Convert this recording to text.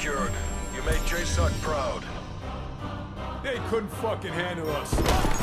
secured. You made JSOC proud. They couldn't fucking handle us.